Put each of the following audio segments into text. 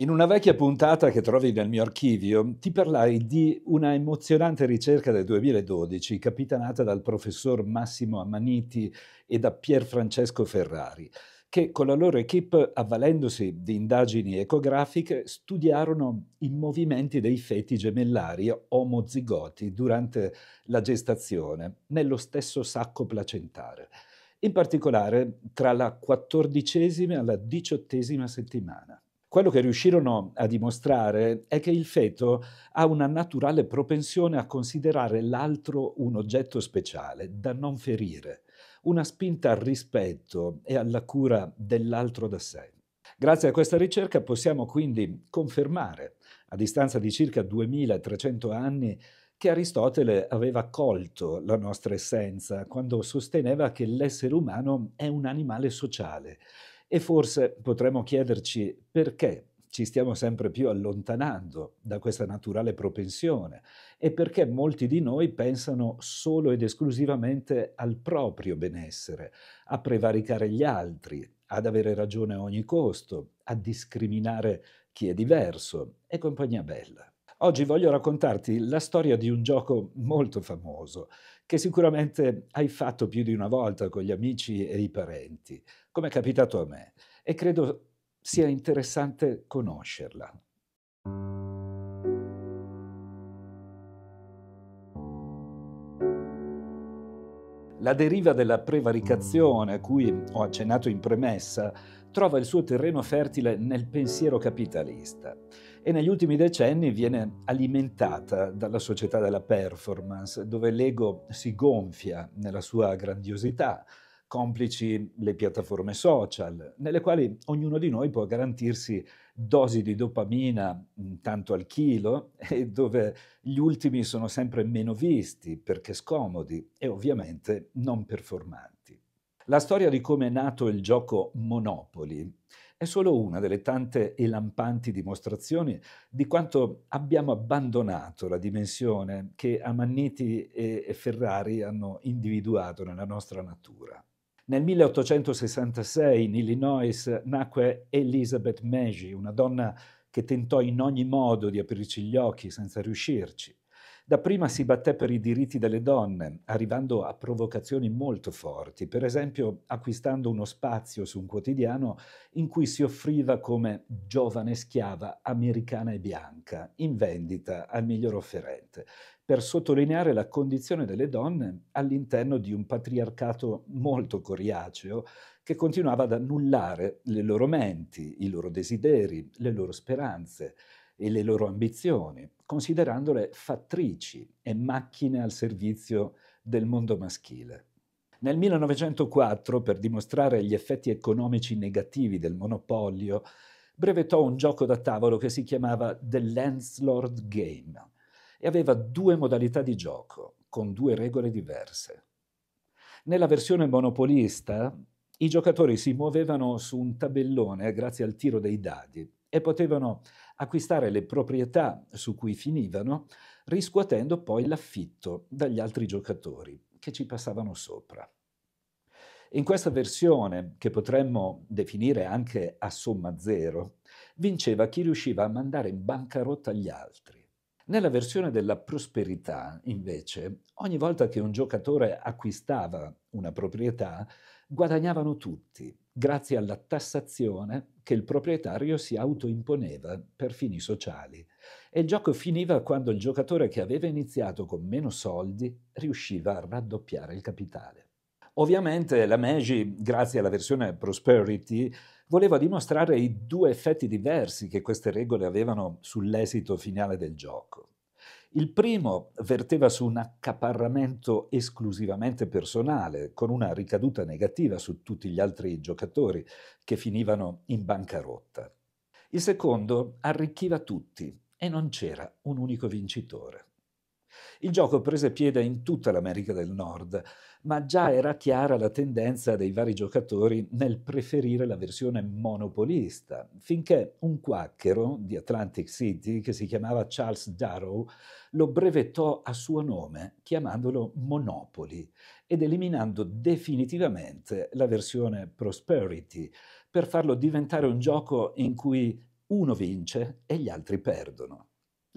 In una vecchia puntata che trovi nel mio archivio ti parlai di una emozionante ricerca del 2012 capitanata dal professor Massimo Amaniti e da Pier Francesco Ferrari, che con la loro equip, avvalendosi di indagini ecografiche, studiarono i movimenti dei feti gemellari omozigoti durante la gestazione nello stesso sacco placentare, in particolare tra la quattordicesima e la diciottesima settimana. Quello che riuscirono a dimostrare è che il feto ha una naturale propensione a considerare l'altro un oggetto speciale, da non ferire, una spinta al rispetto e alla cura dell'altro da sé. Grazie a questa ricerca possiamo quindi confermare, a distanza di circa 2300 anni, che Aristotele aveva colto la nostra essenza quando sosteneva che l'essere umano è un animale sociale e forse potremmo chiederci perché ci stiamo sempre più allontanando da questa naturale propensione e perché molti di noi pensano solo ed esclusivamente al proprio benessere, a prevaricare gli altri, ad avere ragione a ogni costo, a discriminare chi è diverso e compagnia bella. Oggi voglio raccontarti la storia di un gioco molto famoso, che sicuramente hai fatto più di una volta con gli amici e i parenti, come è capitato a me, e credo sia interessante conoscerla. La deriva della prevaricazione a cui ho accennato in premessa trova il suo terreno fertile nel pensiero capitalista e negli ultimi decenni viene alimentata dalla società della performance, dove l'ego si gonfia nella sua grandiosità, complici le piattaforme social, nelle quali ognuno di noi può garantirsi dosi di dopamina tanto al chilo e dove gli ultimi sono sempre meno visti perché scomodi e ovviamente non performanti. La storia di come è nato il gioco Monopoli è solo una delle tante e lampanti dimostrazioni di quanto abbiamo abbandonato la dimensione che Amanniti e Ferrari hanno individuato nella nostra natura. Nel 1866 in Illinois nacque Elizabeth Magie, una donna che tentò in ogni modo di aprirci gli occhi senza riuscirci. Dapprima si batté per i diritti delle donne, arrivando a provocazioni molto forti, per esempio acquistando uno spazio su un quotidiano in cui si offriva come giovane schiava americana e bianca, in vendita al miglior offerente, per sottolineare la condizione delle donne all'interno di un patriarcato molto coriaceo che continuava ad annullare le loro menti, i loro desideri, le loro speranze e le loro ambizioni, considerandole fattrici e macchine al servizio del mondo maschile. Nel 1904, per dimostrare gli effetti economici negativi del monopolio, brevettò un gioco da tavolo che si chiamava The Landlord Game e aveva due modalità di gioco, con due regole diverse. Nella versione monopolista, i giocatori si muovevano su un tabellone grazie al tiro dei dadi e potevano acquistare le proprietà su cui finivano, riscuotendo poi l'affitto dagli altri giocatori che ci passavano sopra. In questa versione, che potremmo definire anche a somma zero, vinceva chi riusciva a mandare in bancarotta gli altri. Nella versione della prosperità, invece, ogni volta che un giocatore acquistava una proprietà, guadagnavano tutti, grazie alla tassazione che il proprietario si autoimponeva per fini sociali. E il gioco finiva quando il giocatore che aveva iniziato con meno soldi riusciva a raddoppiare il capitale. Ovviamente la Meiji, grazie alla versione Prosperity, voleva dimostrare i due effetti diversi che queste regole avevano sull'esito finale del gioco. Il primo verteva su un accaparramento esclusivamente personale, con una ricaduta negativa su tutti gli altri giocatori che finivano in bancarotta. Il secondo arricchiva tutti e non c'era un unico vincitore. Il gioco prese piede in tutta l'America del Nord, ma già era chiara la tendenza dei vari giocatori nel preferire la versione monopolista, finché un quacchero di Atlantic City, che si chiamava Charles Darrow, lo brevettò a suo nome, chiamandolo Monopoly, ed eliminando definitivamente la versione Prosperity, per farlo diventare un gioco in cui uno vince e gli altri perdono.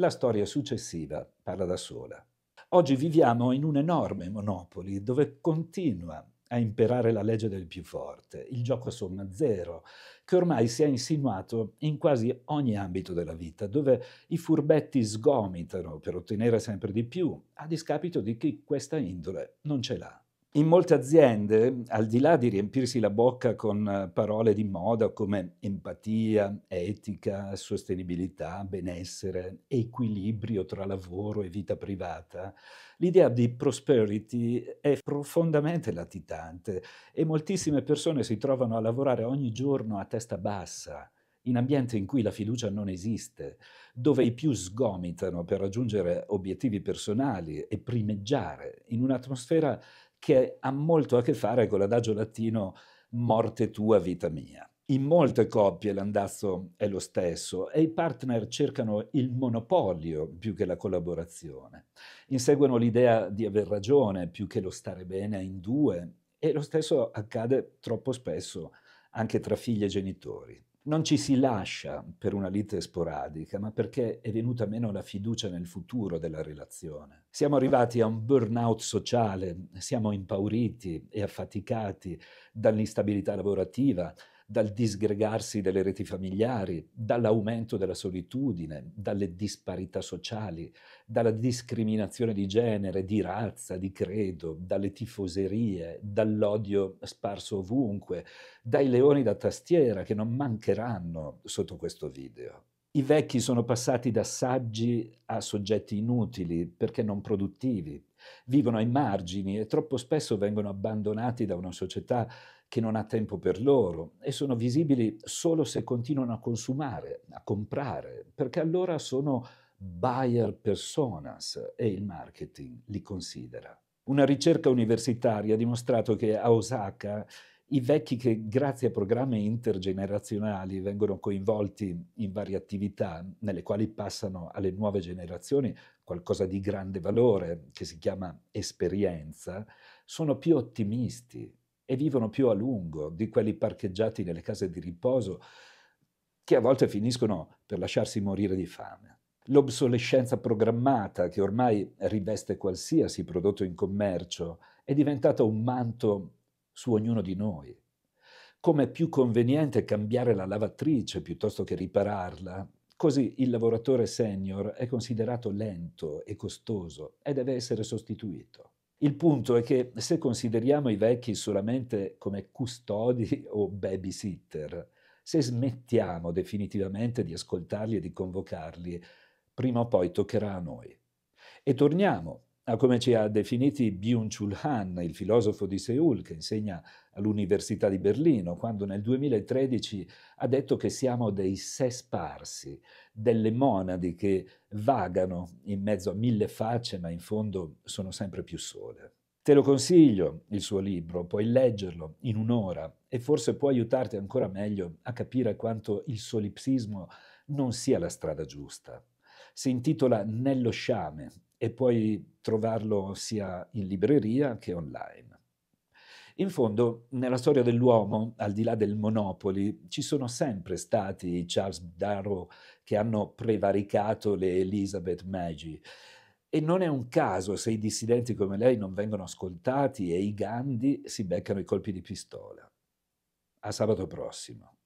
La storia successiva parla da sola. Oggi viviamo in un enorme monopoli dove continua a imperare la legge del più forte, il gioco a somma zero, che ormai si è insinuato in quasi ogni ambito della vita, dove i furbetti sgomitano per ottenere sempre di più, a discapito di chi questa indole non ce l'ha. In molte aziende, al di là di riempirsi la bocca con parole di moda come empatia, etica, sostenibilità, benessere, equilibrio tra lavoro e vita privata, l'idea di prosperity è profondamente latitante e moltissime persone si trovano a lavorare ogni giorno a testa bassa, in ambienti in cui la fiducia non esiste, dove i più sgomitano per raggiungere obiettivi personali e primeggiare in un'atmosfera che ha molto a che fare con l'adagio latino morte tua, vita mia. In molte coppie l'andazzo è lo stesso e i partner cercano il monopolio più che la collaborazione. Inseguono l'idea di aver ragione più che lo stare bene in due e lo stesso accade troppo spesso anche tra figli e genitori. Non ci si lascia per una lite sporadica, ma perché è venuta meno la fiducia nel futuro della relazione. Siamo arrivati a un burnout sociale, siamo impauriti e affaticati dall'instabilità lavorativa, dal disgregarsi delle reti familiari, dall'aumento della solitudine, dalle disparità sociali, dalla discriminazione di genere, di razza, di credo, dalle tifoserie, dall'odio sparso ovunque, dai leoni da tastiera che non mancheranno sotto questo video. I vecchi sono passati da saggi a soggetti inutili perché non produttivi, vivono ai margini e troppo spesso vengono abbandonati da una società che non ha tempo per loro e sono visibili solo se continuano a consumare, a comprare, perché allora sono buyer personas e il marketing li considera. Una ricerca universitaria ha dimostrato che a Osaka i vecchi che grazie a programmi intergenerazionali vengono coinvolti in varie attività nelle quali passano alle nuove generazioni qualcosa di grande valore che si chiama esperienza, sono più ottimisti, e vivono più a lungo di quelli parcheggiati nelle case di riposo che a volte finiscono per lasciarsi morire di fame. L'obsolescenza programmata che ormai riveste qualsiasi prodotto in commercio è diventata un manto su ognuno di noi. Come è più conveniente cambiare la lavatrice piuttosto che ripararla, così il lavoratore senior è considerato lento e costoso e deve essere sostituito. Il punto è che se consideriamo i vecchi solamente come custodi o babysitter, se smettiamo definitivamente di ascoltarli e di convocarli, prima o poi toccherà a noi. E torniamo a come ci ha definiti Byung-Chul Han, il filosofo di Seoul che insegna all'Università di Berlino, quando nel 2013 ha detto che siamo dei sé sparsi, delle monadi che vagano in mezzo a mille facce, ma in fondo sono sempre più sole. Te lo consiglio, il suo libro, puoi leggerlo in un'ora e forse può aiutarti ancora meglio a capire quanto il solipsismo non sia la strada giusta. Si intitola Nello sciame e puoi trovarlo sia in libreria che online. In fondo, nella storia dell'uomo, al di là del monopoli, ci sono sempre stati i Charles Darrow che hanno prevaricato le Elizabeth Maggie. E non è un caso se i dissidenti come lei non vengono ascoltati e i Gandhi si beccano i colpi di pistola. A sabato prossimo.